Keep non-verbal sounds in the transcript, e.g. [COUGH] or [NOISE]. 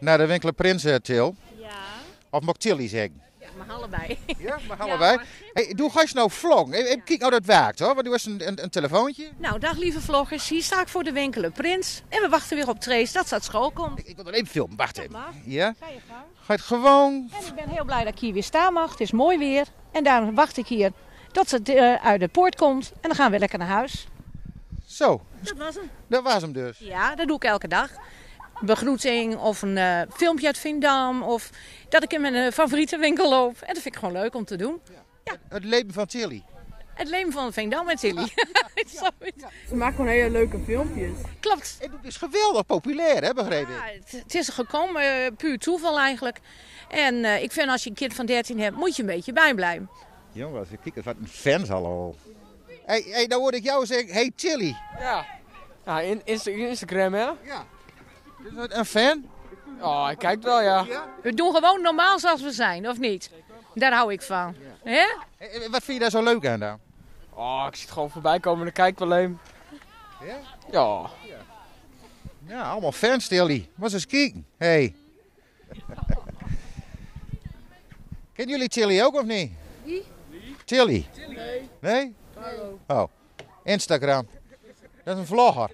naar de winkel Prins eh, Til? Ja. Of mag Tilly zeggen? Ja, maar allebei. Ja, mag [LAUGHS] allebei. Hey, doe ga je nou vlog? Even kijk nou dat werkt hoor, want doe eens een, een, een telefoontje. Nou, dag lieve vloggers. Hier sta ik voor de winkel Prins. En we wachten weer op Trace dat ze uit school komt. Ik, ik wil er even filmen, wacht even. Ja? Ga je gang. Ga je het gewoon... En ik ben heel blij dat ik hier weer staan mag. Het is mooi weer. En daarom wacht ik hier tot ze eh, uit de poort komt. En dan gaan we lekker naar huis. Zo, Dat was hem. dat was hem dus. Ja, dat doe ik elke dag. Begroeting of een eh, filmpje uit Vindam. Of dat ik in mijn eh, favoriete winkel loop. En dat vind ik gewoon leuk om te doen. Het leven van Tilly. Het leven van Vindam met Tilly. [LAUGHS] Zoiets. Ze maken gewoon hele leuke filmpjes. Klopt. Het is geweldig populair, hè, begreep ik? Ja, het, het is er gekomen, eh, puur toeval eigenlijk. En eh, ik vind als je een kind van 13 hebt, moet je een beetje bijblijven. Jongens, kijk wat een fans al. Hé, hey, nou hoorde ik jou zeggen, hey Tilly. Ja. Ja, in, Insta- Instagram hè? Ja. Is een fan? Oh, hij kijkt wel ja. We doen gewoon normaal zoals we zijn, of niet? Daar hou ik van. Hè? Hey, Wat vind je daar zo leuk aan dan? Oh, ik zie het gewoon voorbij komen en dan kijk ik wel even. Ja? Ja. Ja, allemaal fans, Tilly. Was eens kijken. Hey. [LAUGHS] Kennen jullie Tilly ook of niet? Wie? Tilly. Nee. Nee? Oh. Instagram. Dat is een vlogger.